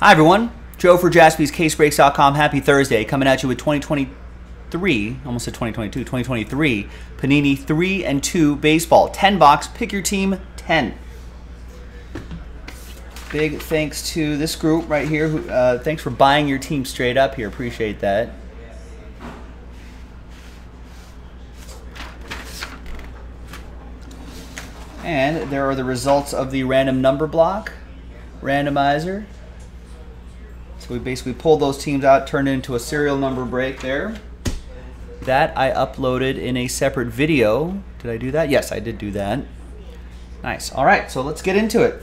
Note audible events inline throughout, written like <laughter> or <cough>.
Hi, everyone. Joe for jaspyscasebreaks.com. Happy Thursday. Coming at you with 2023, almost said 2022, 2023 Panini 3 and 2 baseball. 10 box. Pick your team 10. Big thanks to this group right here. Who, uh, thanks for buying your team straight up here. Appreciate that. And there are the results of the random number block randomizer. So we basically pulled those teams out, turned it into a serial number break there. That I uploaded in a separate video. Did I do that? Yes, I did do that. Nice. All right, so let's get into it.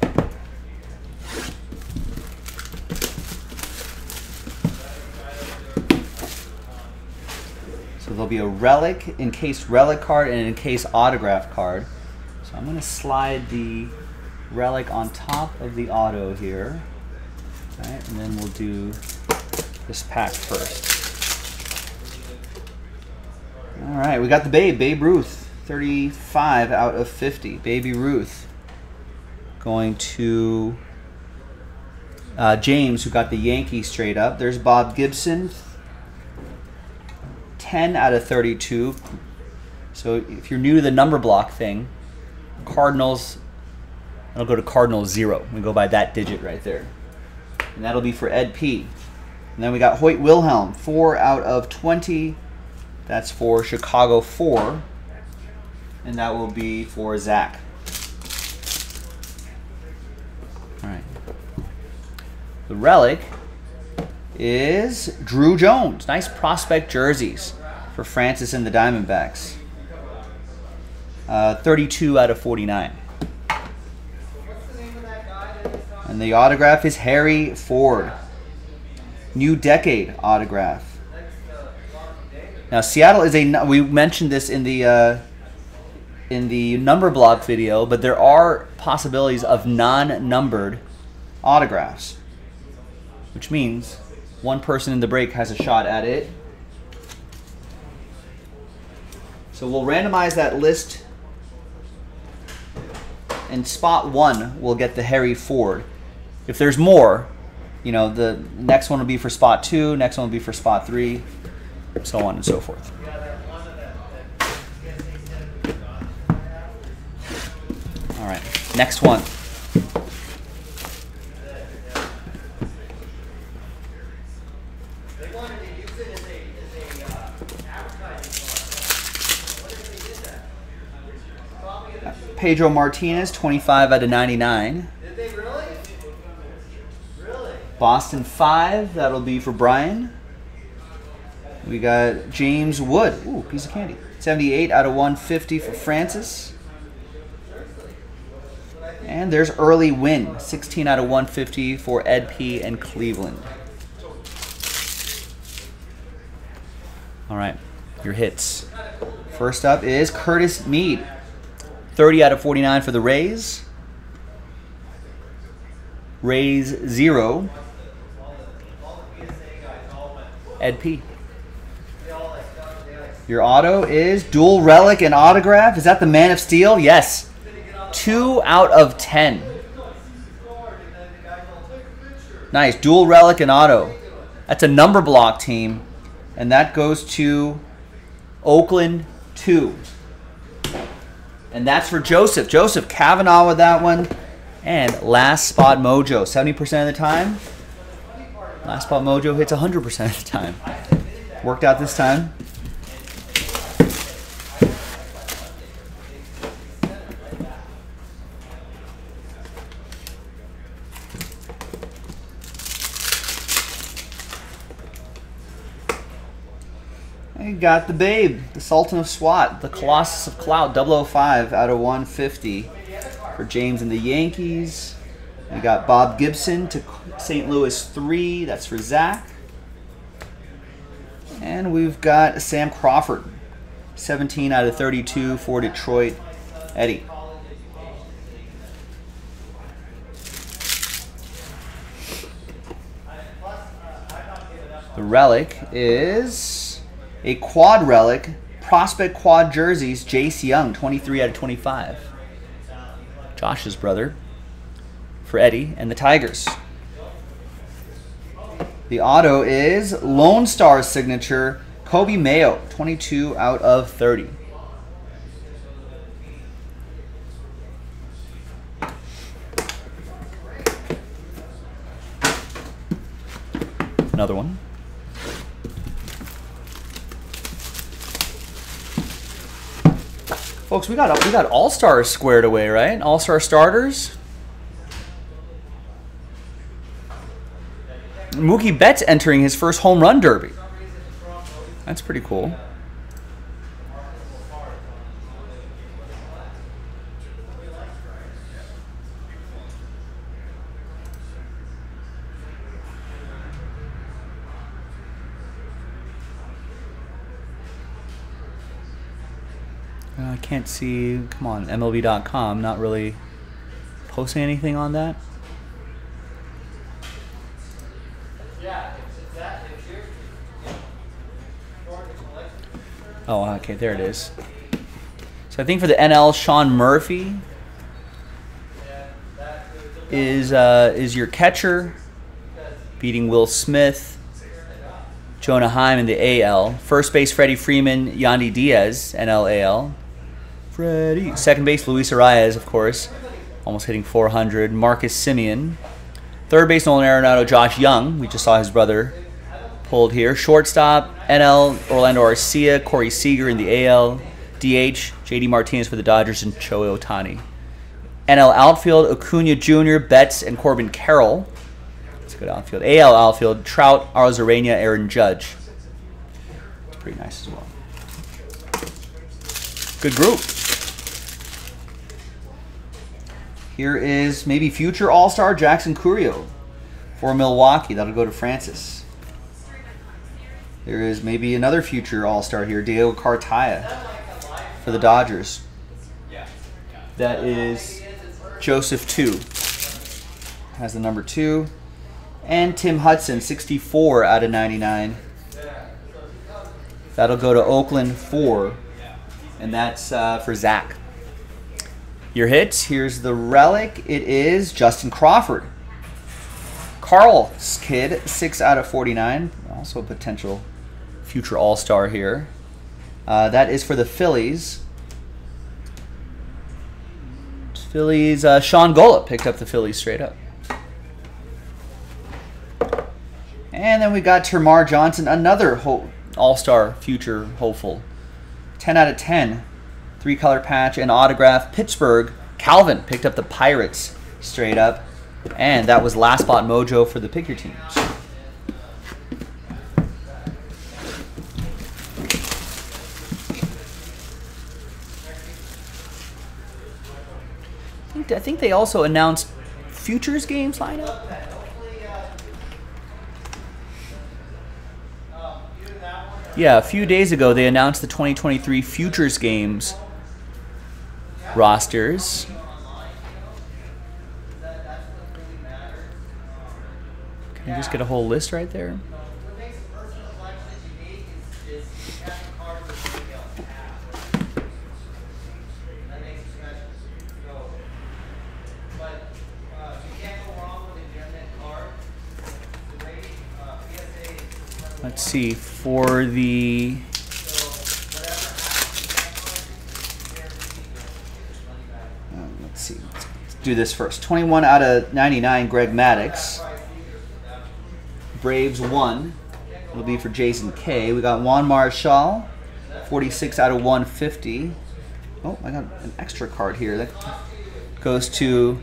be a relic, encased relic card, and an encased autograph card. So I'm going to slide the relic on top of the auto here. Right, and then we'll do this pack first. All right, we got the Babe, Babe Ruth, 35 out of 50. Baby Ruth going to uh, James, who got the Yankees straight up. There's Bob Gibson, 10 out of 32. So if you're new to the number block thing, Cardinals, I'll go to Cardinals 0. We go by that digit right there. And that'll be for Ed P. And then we got Hoyt Wilhelm, 4 out of 20. That's for Chicago 4. And that will be for Zach. All right. The relic is Druw Jones. Nice prospect jerseys for Francis and the Diamondbacks. Uh, 32 out of 49. And the autograph is Harry Ford. New Decade autograph. Now Seattle is a. We mentioned this in the uh, in the number block video, but there are possibilities of non-numbered autographs, which means one person in the break has a shot at it. So we'll randomize that list, and spot one will get the Harry Ford. If there's more, you know, the next one will be for spot two, next one will be for spot three, so on and so forth. All right, next one. Pedro Martinez, 25 out of 99. Really? Really? Boston 5, that'll be for Brian. We got James Wood, ooh, piece of candy. 78 out of 150 for Francis. And there's Early Wynn, 16 out of 150 for Ed P and Cleveland. All right, your hits. First up is Curtis Mead, 30 out of 49 for the Rays. Rays 0. Ed P. Your auto is dual relic and autograph. Is that the Man of Steel? Yes. Two out of ten. Nice. Dual relic and auto. That's a number block team. And that goes to Oakland 2. And that's for Joseph. Joseph Kavanaugh with that one. And last spot mojo. 70% of the time. Last spot mojo hits 100% of the time. Worked out this time. Got the Babe, the Sultan of SWAT, the Colossus of Clout, 005 out of 150 for James and the Yankees. We got Bob Gibson to St. Louis 3, that's for Zach. And we've got Sam Crawford, 17 out of 32 for Detroit, Eddie. The relic is a quad relic, prospect quad jerseys, Jace Jung, 23 out of 25. Josh's brother for Eddie and the Tigers. The auto is Lone Star signature, Coby Mayo, 22 out of 30. Another one. Folks, we got we got all stars squared away, right? All star starters. Mookie Betts entering his first home run derby. That's pretty cool. Can't see. Come on, MLB.com. Not really posting anything on that. Oh, okay, there it is. So I think for the NL, Sean Murphy is uh, is your catcher, beating Will Smith, Jonah Heim in the AL. First base, Freddie Freeman, Yandy Diaz, NL AL. Freddie. Second base, Luis Arraez, of course, almost hitting 400. Marcus Semien. Third base, Nolan Arenado, Josh Jung. We just saw his brother pulled here. Shortstop, NL, Orlando Arcia, Corey Seager in the AL. DH, JD Martinez for the Dodgers, and Shohei Ohtani. NL outfield, Acuna Jr., Betts, and Corbin Carroll. That's a good outfield. AL outfield, Trout, Arozarena, Aaron Judge. It's pretty nice as well. Good group. Here is maybe future All Star Jackson Chourio for Milwaukee. That'll go to Francis. There is maybe another future All Star here, Diego Cartaya for the Dodgers. That is Joseph 2. Has the number 2. And Tim Hudson, 64 out of 99. That'll go to Oakland 4. And that's uh, for Zach. Your hits here's the relic. It is Justin Crawford. Carl's kid, 6 out of 49. Also a potential future All Star here. Uh, that is for the Phillies. Phillies, uh, Sean Golla picked up the Phillies straight up. And then we got Termarr Johnson, another All Star future hopeful. 10 out of 10. Three color patch and autograph. Pittsburgh, Calvin picked up the Pirates straight up. And that was last spot mojo for the pick your teams. I think, I think they also announced futures games lineup. Yeah, a few days ago they announced the 2023 futures games rosters. Can you just get a whole list right there? Let's see, for personal collection unique is, is that card with detail half. That makes it special. So, but, uh, you can't go wrong with a gem card. The rating, uh, PSA is number Let's see for the So, whatever happens, money back. um, let's see. Let's do this first. 21 out of 99 Greg Maddux. Braves 1 It'll be for Jason K. We got Juan Marichal, 46 out of 150. Oh, I got an extra card here. That goes to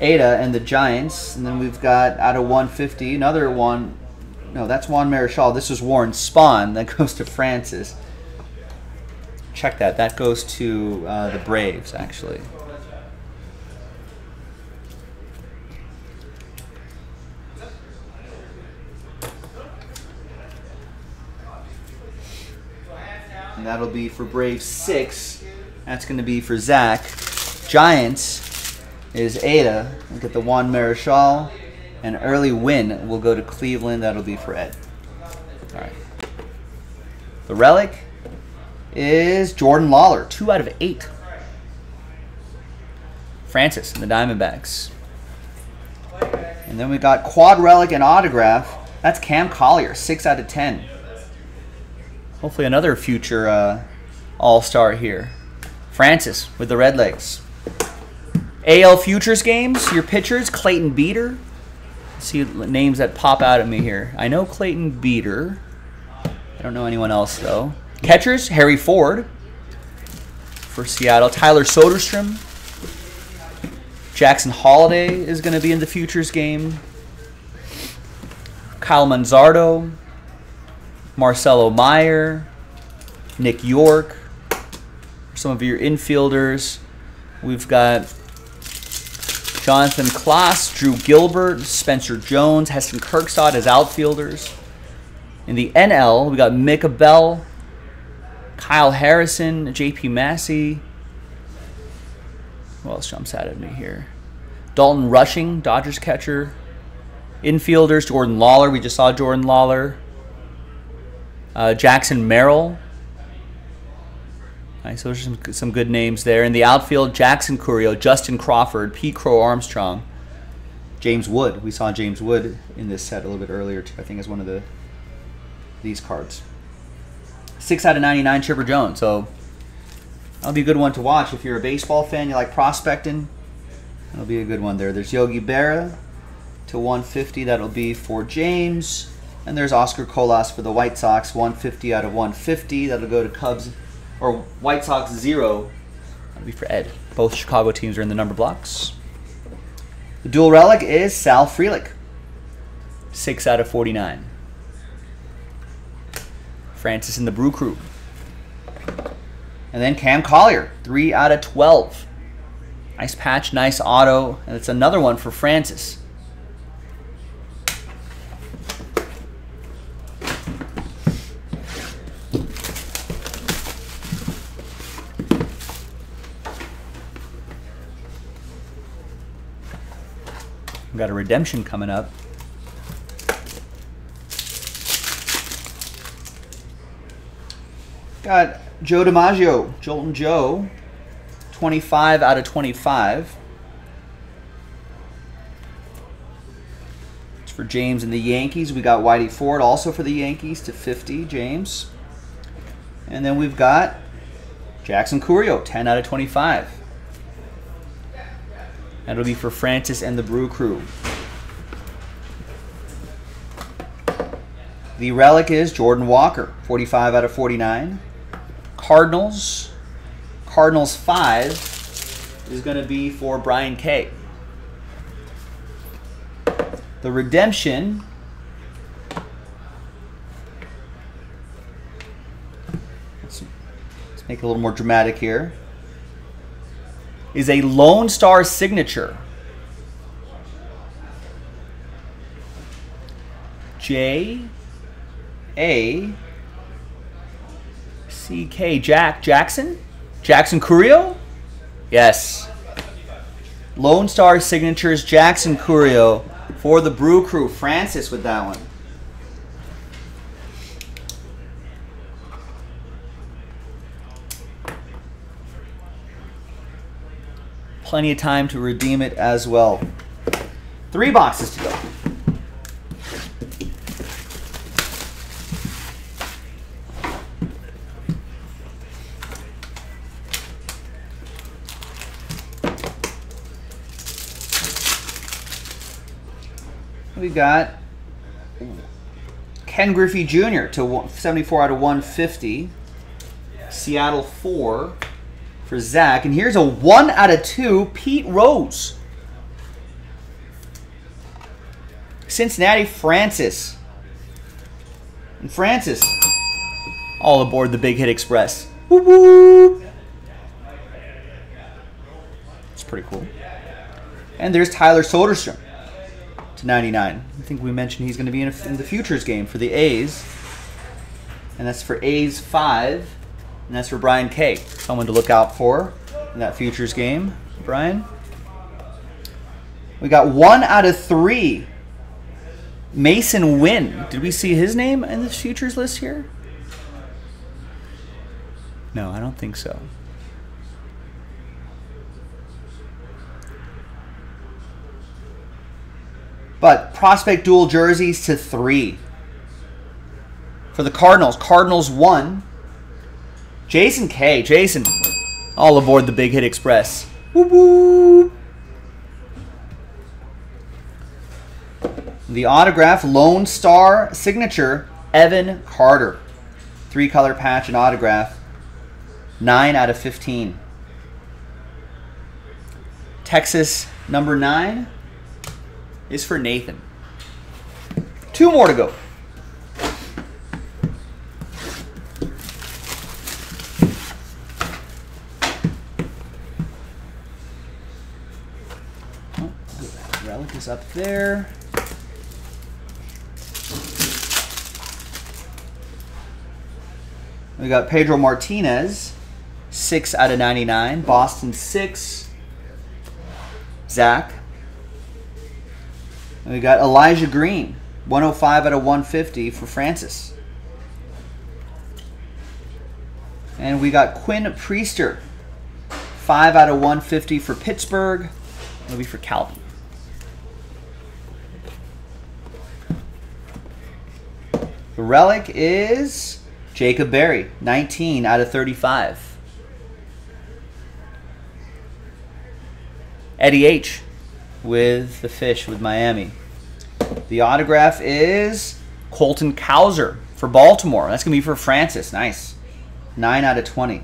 Ada and the Giants. And then we've got out of 150 another one. No, that's Juan Marichal. This is Warren Spahn. That <laughs> goes to Francis. Check that. That goes to uh, the Braves, actually. That'll be for Brave 6. That's going to be for Zach. Giants is Ada. Look at the Juan Marichal. An Early Wynn will go to Cleveland. That'll be for Ed. All right. The relic is Jordan Lawlar. Two out of eight. Francis and the Diamondbacks. And then we got quad relic and autograph. That's Cam Collier. Six out of ten. Hopefully another future uh, all-star here. Francis with the Redlegs. AL Futures games, your pitchers, Clayton Beeter. See names that pop out at me here. I know Clayton Beeter. I don't know anyone else though. Catchers, Harry Ford for Seattle. Tyler Soderstrom. Jackson Holliday is going to be in the Futures game. Kyle Manzardo. Marcelo Meyer. Nick Yorke, Some of your infielders. We've got Jonatan Clase, Drew Gilbert, Spencer Jones, Heston Kjerstad as outfielders. In the NL, we got Micah Bell, Kyle Harrison, JP Massey. Who else jumps out at me here? Dalton Rushing, Dodgers catcher. Infielders, Jordan Lawlar. We just saw Jordan Lawlar. Uh, Jackson Merrill. Nice, those are some, some good names there. In the outfield, Jackson Chourio, Justin Crawford, Pete Crow Armstrong, James Wood. We saw James Wood in this set a little bit earlier, too, I think, as one of the these cards. 6 out of 99, Chipper Jones. So that'll be a good one to watch. If you're a baseball fan, you like prospecting, that'll be a good one there. There's Yogi Berra to 150. That'll be for James. And there's Oscar Colas for the White Sox, 150 out of 150. That'll go to Cubs or White Sox zero. That'll be for Ed. Both Chicago teams are in the number blocks. The dual relic is Sal Frelick, 6 out of 49. Francis and the Brew Crew. And then Cam Collier, 3 out of 12. Nice patch, nice auto. And it's another one for Francis. We've got a redemption coming up. Got Joe DiMaggio, Jolton Joe, 25 out of 25. It's for James and the Yankees. We got Whitey Ford also for the Yankees to 50, James. And then we've got Jackson Chourio, 10 out of 25. That'll be for Francis and the Brew Crew. The relic is Jordan Walker, 45 out of 49. Cardinals. Cardinals 5 is going to be for Brian K. The redemption let's, let's make it a little more dramatic here is a Lone Star signature. J A C K Jack Jackson? Jackson Chourio? Yes. Lone Star signatures Jackson Chourio for the Brew Crew. Francis with that one. Plenty of time to redeem it as well. Three boxes to go. We got Ken Griffey Jr. to 74 out of 150. Seattle 4 for Zach. And here's a 1 out of 2, Pete Rose. Cincinnati Francis. And Francis, all aboard the Big Hit Express. Whoop, whoop. It's pretty cool. And there's Tyler Soderstrom to 99. I think we mentioned he's going to be in, a, in the Futures game for the A's. And that's for A's 5. And that's for Brian K. Someone to look out for in that Futures game. Brian? We got one out of three. Masyn Winn. Did we see his name in this Futures list here? No, I don't think so. But prospect dual jerseys to three. For the Cardinals, Cardinals one. Jason K. Jason, all aboard the Big Hit Express. Whoop, whoop. The autograph Lone Star signature Evan Carter. Three color patch and autograph. 9 out of 15. Texas number 9 is for Nathan. Two more to go. Oh, up there. We got Pedro Martinez, 6 out of 99. Boston, 6. Zach. And we got Elijah Green, 105 out of 150 for Francis. And we got Quinn Priester, 5 out of 150 for Pittsburgh. It'll be for Calvin. The relic is Jacob Berry, 19 out of 35. Eddie H with the fish with Miami. The autograph is Colton Cowser for Baltimore. That's going to be for Francis. Nice. 9 out of 20.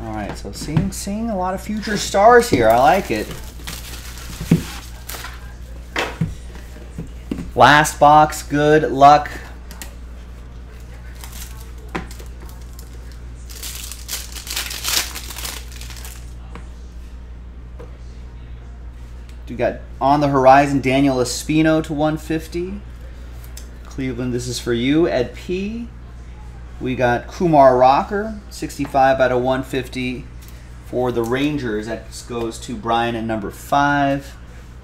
All right, so seeing seeing a lot of future stars here. I like it. Last box, good luck. We got on the horizon Daniel Espino to 150. Cleveland, this is for you. Ed P. We got Kumar Rocker, 65 out of 150 for the Rangers. That goes to Brian at number 5.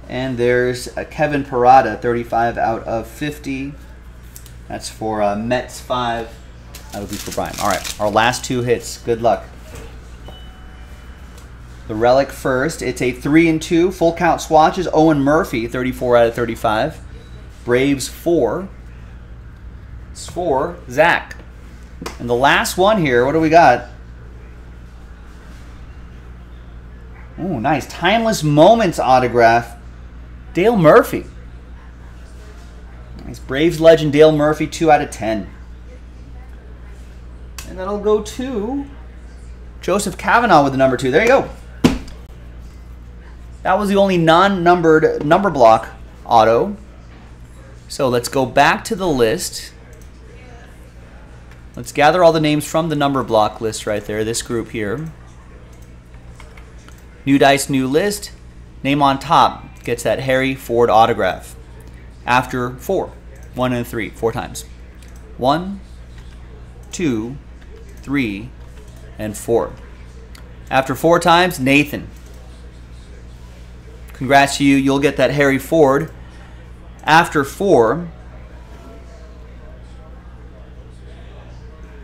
And there's a Kevin Parada, 35 out of 50. That's for uh, Mets 5. That would be for Brian. All right, our last two hits. Good luck. The Relic first. It's a 3 and 2. Full count swatches. Owen Murphy, 34 out of 35. Braves 4. It's 4. Zach. And the last one here, what do we got? Oh, nice. Timeless Moments autograph. Dale Murphy. Nice. Braves legend Dale Murphy, 2 out of 10. And that'll go to Joseph Kavanaugh with the number 2. There you go. That was the only non-numbered number block auto. So let's go back to the list. Let's gather all the names from the number block list right there, this group here. New dice, new list. Name on top gets that Harry Ford autograph. After four, one and three, four times. One, two, three, and four. After four times, Nathan. Congrats to you. You'll get that Harry Ford. After four,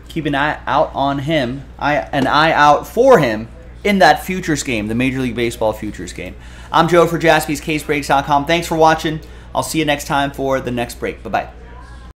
keep an eye out on him, eye, an eye out for him in that futures game, the Major League Baseball futures game. I'm Joe for jaspyscasebreaks.com. Thanks for watching. I'll see you next time for the next break. Bye bye.